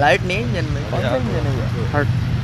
light नहीं engine में कौन सा इंजन है ये हट